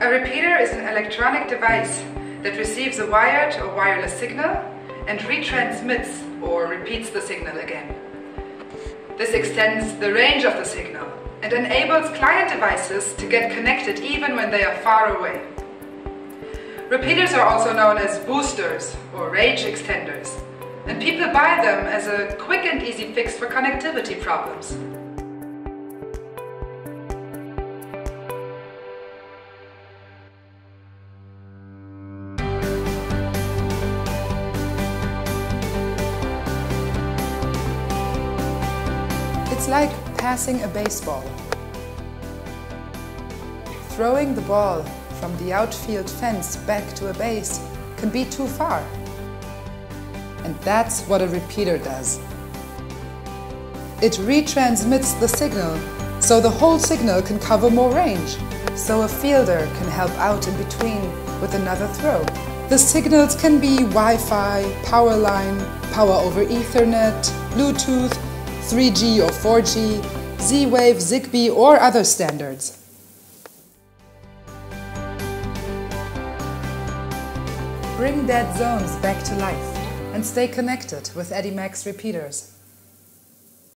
A repeater is an electronic device that receives a wired or wireless signal and retransmits or repeats the signal again. This extends the range of the signal and enables client devices to get connected even when they are far away. Repeaters are also known as boosters or range extenders, and people buy them as a quick and easy fix for connectivity problems. It's like passing a baseball. Throwing the ball from the outfield fence back to a base can be too far. And that's what a repeater does. It retransmits the signal so the whole signal can cover more range, so a fielder can help out in between with another throw. The signals can be Wi-Fi, power line, power over Ethernet, Bluetooth, 3G or 4G, Z-Wave, Zigbee or other standards. Bring dead zones back to life and stay connected with Edimax repeaters.